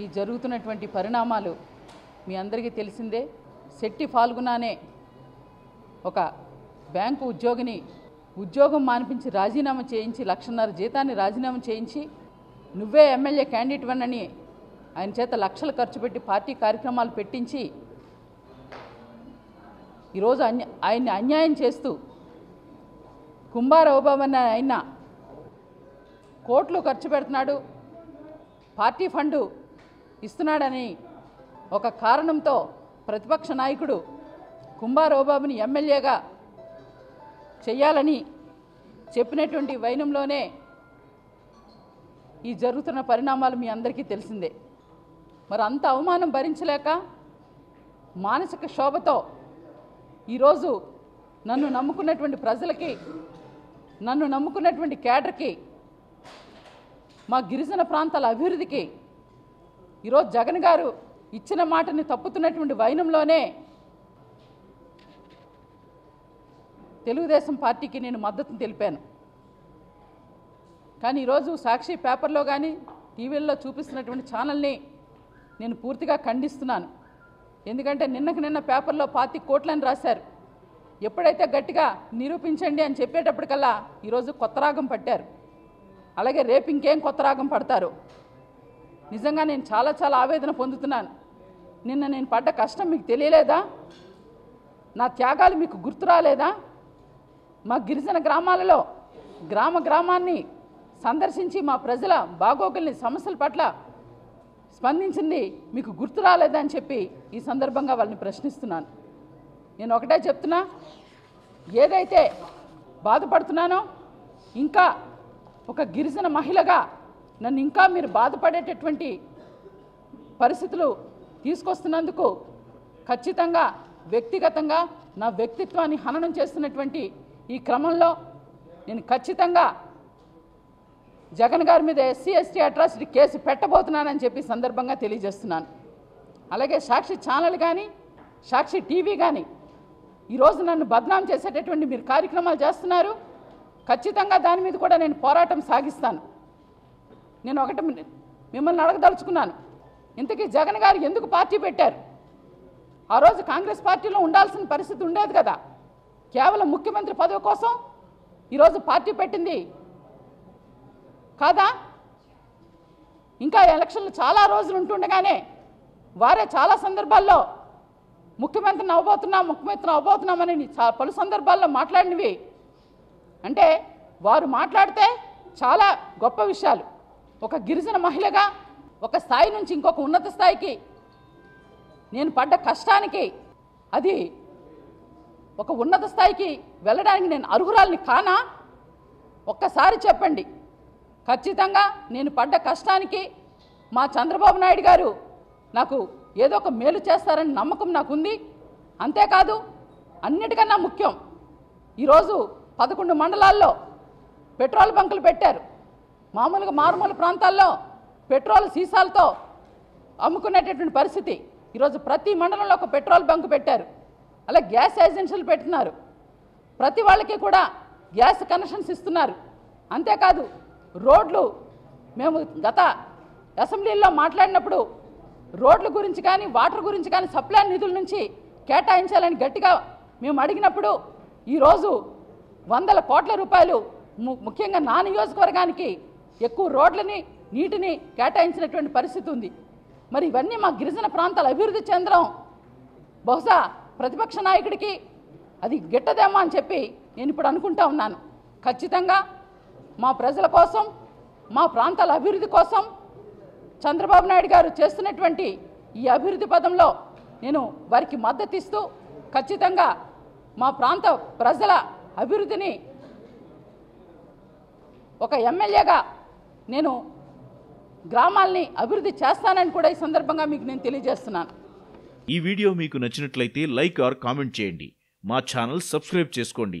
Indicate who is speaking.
Speaker 1: ఈ జరుగుతున్నటువంటి పరిణామాలు మీ అందరికీ తెలిసిందే. శెట్టి ఫాల్గునానే ఒక బ్యాంకు ఉద్యోగిని ఉద్యోగం మానిపించి రాజీనామా చేయించి లక్షన్నర జీతాన్ని రాజీనామా చేయించి నువ్వే ఎమ్మెల్యే క్యాండిడేట్ వనని ఆయన చేత లక్షలు ఖర్చు పెట్టి పార్టీ కార్యక్రమాలు పెట్టించి ఈరోజు అన్య ఆయన్ని అన్యాయం చేస్తూ కుంభార ఓబాబన్న ఆయన కోట్లు ఖర్చు పెడుతున్నాడు. పార్టీ ఫండు ఇస్తున్నాడని ఒక కారణంతో ప్రతిపక్ష నాయకుడు కుంభారోబాబుని ఎమ్మెల్యేగా చెయ్యాలని చెప్పినటువంటి వైనంలోనే ఈ జరుగుతున్న పరిణామాలు మీ అందరికీ తెలిసిందే. మరి అంత అవమానం భరించలేక మానసిక శోభతో ఈరోజు నన్ను నమ్ముకున్నటువంటి ప్రజలకి నన్ను నమ్ముకున్నటువంటి కేడర్కి మా గిరిజన ప్రాంతాల అభివృద్ధికి ఈరోజు జగన్ గారు ఇచ్చిన మాటని తప్పుతున్నటువంటి వైనంలోనే తెలుగుదేశం పార్టీకి నేను మద్దతు తెలిపాను. కానీ ఈరోజు సాక్షి పేపర్లో కానీ టీవీల్లో చూపిస్తున్నటువంటి ఛానల్ని నేను పూర్తిగా ఖండిస్తున్నాను. ఎందుకంటే నిన్నకు నిన్న పేపర్లో పాతి కోట్లని రాశారు. ఎప్పుడైతే గట్టిగా నిరూపించండి అని చెప్పేటప్పటికల్లా ఈరోజు కొత్త రాగం పట్టారు. అలాగే రేపు ఇంకేం కొత్త రాగం పడతారు? నిజంగా నేను చాలా చాలా ఆవేదన పొందుతున్నాను. నిన్న నేను పడ్డ కష్టం మీకు తెలియలేదా? నా త్యాగాలు మీకు గుర్తు రాలేదా? మా గిరిజన గ్రామాలలో గ్రామ గ్రామాన్ని సందర్శించి మా ప్రజల బాగోగుల్ని సమస్యల పట్ల స్పందించింది మీకు గుర్తు రాలేదని అని చెప్పి ఈ సందర్భంగా వాళ్ళని ప్రశ్నిస్తున్నాను. నేను ఒకటే చెప్తున్నా ఏదైతే బాధపడుతున్నానో ఇంకా ఒక గిరిజన మహిళగా నన్ను ఇంకా మీరు బాధపడేటటువంటి పరిస్థితులు తీసుకొస్తున్నందుకు ఖచ్చితంగా వ్యక్తిగతంగా నా వ్యక్తిత్వాన్ని హననం చేస్తున్నటువంటి ఈ క్రమంలో నేను ఖచ్చితంగా జగన్ గారి మీద ఎస్సీ ఎస్టీ అట్రాసిటీ కేసు పెట్టబోతున్నానని చెప్పి సందర్భంగా తెలియజేస్తున్నాను. అలాగే సాక్షి ఛానల్ కానీ సాక్షి టీవీ కానీ ఈరోజు నన్ను బద్నాం చేసేటటువంటి మీరు కార్యక్రమాలు చేస్తున్నారు. ఖచ్చితంగా దాని మీద కూడా నేను పోరాటం సాగిస్తాను. నేను ఒకటి మిమ్మల్ని అడగదలుచుకున్నాను. ఇంతకీ జగన్ గారు ఎందుకు పార్టీ పెట్టారు? ఆ రోజు కాంగ్రెస్ పార్టీలో ఉండాల్సిన పరిస్థితి ఉండేది కదా. కేవలం ముఖ్యమంత్రి పదవి కోసం ఈరోజు పార్టీ పెట్టింది. కాదా? ఇంకా ఎలక్షన్లు చాలా రోజులు ఉంటుండగానే వారే చాలా సందర్భాల్లో ముఖ్యమంత్రిని అవ్వబోతున్నాం ముఖ్యమంత్రిని అవ్వబోతున్నామని చాలా పలు సందర్భాల్లో మాట్లాడినవి. అంటే వారు మాట్లాడితే చాలా గొప్ప విషయాలు. ఒక గిరిజన మహిళగా ఒక స్థాయి నుంచి ఇంకొక ఉన్నత స్థాయికి నేను పడ్డ కష్టానికి అది ఒక ఉన్నత స్థాయికి వెళ్ళడానికి నేను అర్హురాలని కానా? ఒక్కసారి చెప్పండి. ఖచ్చితంగా నేను పడ్డ కష్టానికి మా చంద్రబాబు నాయుడు గారు నాకు ఏదో ఒక మేలు చేస్తారని నమ్మకం నాకుంది. అంతేకాదు అన్నిటికన్నా ముఖ్యం ఈరోజు పదకొండు మండలాల్లో పెట్రోల్ బంకులు పెట్టారు. మామూలుగా మారుమూల ప్రాంతాల్లో పెట్రోల్ సీసాలతో అమ్ముకునేటటువంటి పరిస్థితి. ఈరోజు ప్రతి మండలంలో ఒక పెట్రోల్ బంక్ పెట్టారు. అలా గ్యాస్ ఏజెన్సీలు పెట్టినారు ప్రతి వాళ్ళకి కూడా గ్యాస్ కనెక్షన్స్ ఇస్తున్నారు. అంతేకాదు రోడ్లు మేము గత అసెంబ్లీలో మాట్లాడినప్పుడు రోడ్ల గురించి కానీ వాటర్ గురించి కానీ సప్లై నిధుల నుంచి కేటాయించాలని గట్టిగా మేము అడిగినప్పుడు ఈరోజు వందల కోట్ల రూపాయలు ము- ముఖ్యంగా నా నియోజకవర్గానికి ఎక్కువ రోడ్లని నీటిని కేటాయించినటువంటి పరిస్థితి ఉంది. మరి ఇవన్నీ మా గిరిజన ప్రాంతాల అభివృద్ధి చెందడం. బహుశా ప్రతిపక్ష నాయకుడికి అది గిట్టదేమో అని చెప్పి నేను ఇప్పుడు అనుకుంటా ఉన్నాను. ఖచ్చితంగా మా ప్రజల కోసం మా ప్రాంతాల అభివృద్ధి కోసం చంద్రబాబు నాయుడు గారు చేస్తున్నటువంటి ఈ అభివృద్ధి పదంలో నేను వారికి మద్దతు ఇస్తూ ఖచ్చితంగా మా ప్రాంత ప్రజల అభివృద్ధిని ఒక ఎమ్మెల్యేగా నేను గ్రామాల్ని అభివృద్ధి చేస్తానని కూడా ఈ సందర్భంగా మీకు నేను తెలియజేస్తున్నాను.
Speaker 2: ఈ వీడియో మీకు నచ్చినట్లయితే లైక్ ఆర్ కామెంట్ చేయండి. మా ఛానల్ సబ్స్క్రైబ్ చేసుకోండి.